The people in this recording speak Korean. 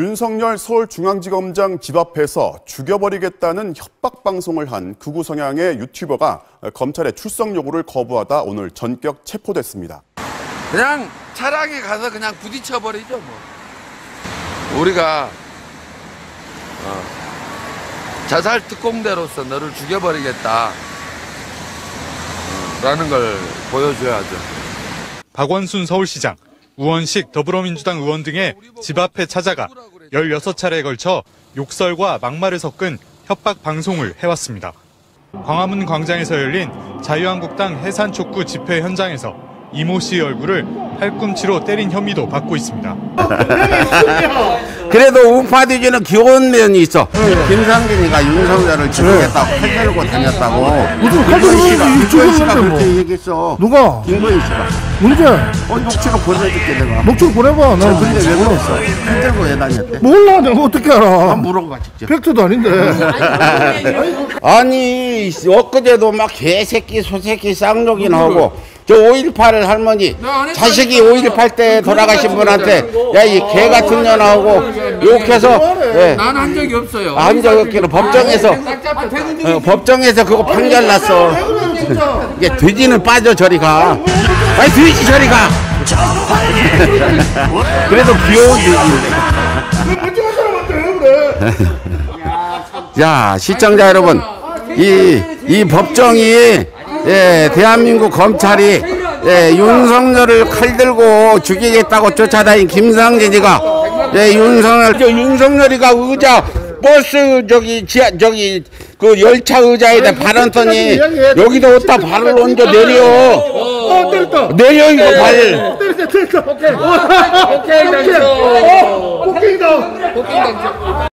윤석열 서울중앙지검장 집 앞에서 죽여버리겠다는 협박 방송을 한 극우 성향의 유튜버가 검찰의 출석 요구를 거부하다 오늘 전격 체포됐습니다. 그냥 차량에 가서 그냥 부딪혀 버리죠 뭐. 우리가 어, 자살 특공대로서 너를 죽여버리겠다. 어, 라는 걸 보여줘야죠. 박원순 서울시장, 우원식 더불어민주당 의원 등의 집 앞에 찾아가 16차례에 걸쳐 욕설과 막말을 섞은 협박 방송을 해왔습니다. 광화문 광장에서 열린 자유한국당 해산 촉구 집회 현장에서 이모 씨의 얼굴을 팔꿈치로 때린 혐의도 받고 있습니다. 그래도 우파 뒤지는 귀여운 면이 있어. 김상진이가 윤석열을 지키겠다고 칼 들고 다녔다고. 무슨 칼 들고 김건희 씨가, 다니고 김건희 씨가 그렇게 뭐. 얘기했어. 누가? 김건희 씨가. 언제? 어, 녹취록 보내줄게 내가. 목줄 보내봐. 나 근데 왜 그랬어? 칼 들고 왜 다녔대? 몰라. 내가 어떻게 알아. 물어봐 직접. 팩트도 아닌데. 아니 엊그제도 막 개새끼 소새끼 쌍욕이나 하고 저 5.18 할머니 자식이 5.18 때 돌아가신 분한테 야 이 개 같은 년아 하고 욕해서 예. 난한 적이 없어요. 한적 없기는 법정에서 어, 법정에서 그거 판결 났어 이게 돼지는 빠져 저리 가 아니 돼지 저리 가 그래도 귀여운 돼지 자 시청자 여러분 이, 이 법정이 예, 대한민국 검찰이 예, 윤석열을 칼 들고 죽이겠다고 쫓아다닌 김상진이가 예, 윤석열 저 윤석열이가 의자 버스 저기 지하 저기 그 열차 의자에다 발언더니 여기도 어디다 발을 얹어 내려 어, 때렸다. 내려 이거 발 때렸다. 때렸다. 오케이. 오케이. 오케이. 어, 오케이다.